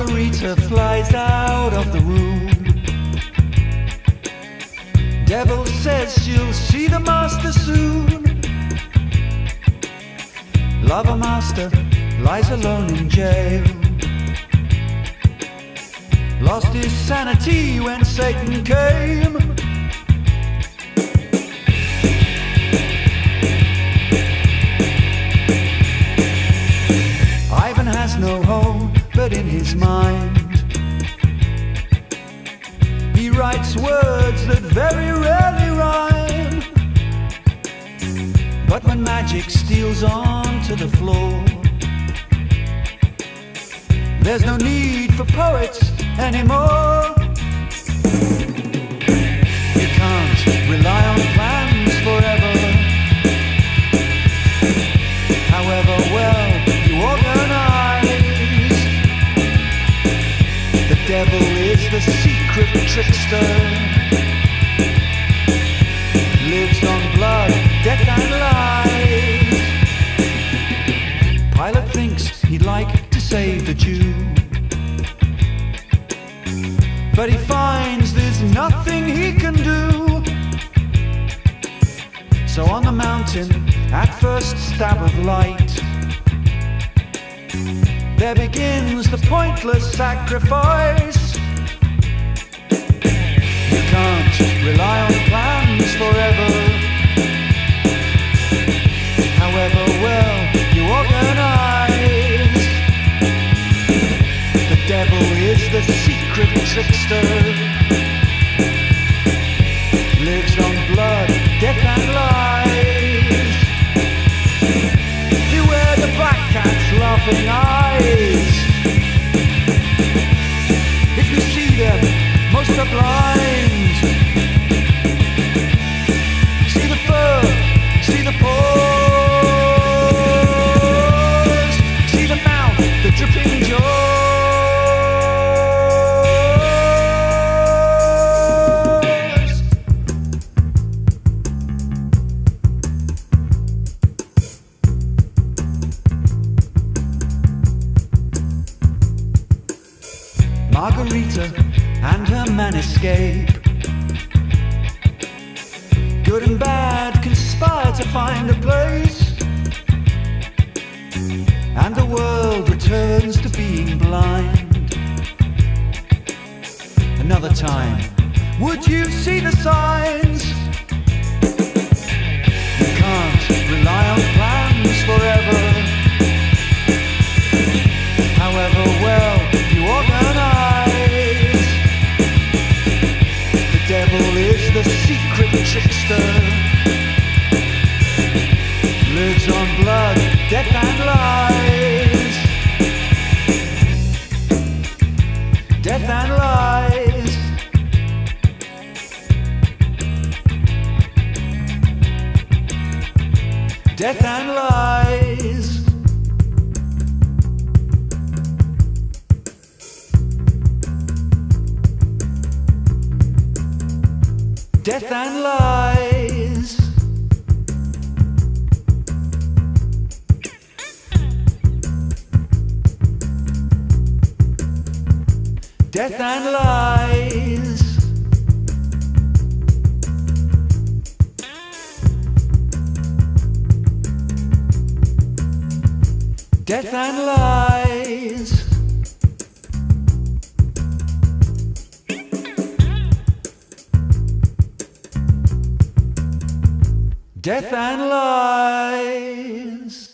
Margarita flies out of the room. Devil says she'll see the master soon. Lover master lies alone in jail. Lost his sanity when Satan came. But in his mind. He writes words that very rarely rhyme. But when magic steals onto the floor, there's no need for poets anymore. Secret trickster. Lives on blood, death, and lies. Pilate thinks he'd like to save the Jew. But he finds there's nothing he can do. So on the mountain, at first stab of light, there begins the pointless sacrifice. Rely on plans forever. However well you organize, the devil is the secret trickster. Lives on blood, death, and lies. Beware the black cat's laughing. Margarita and her man escape. Good and bad conspire to find a place. And the world returns to being blind. Another time, would you see the signs? Death and lies. Death and lies. Death and lies. Death and lies. Death and lies.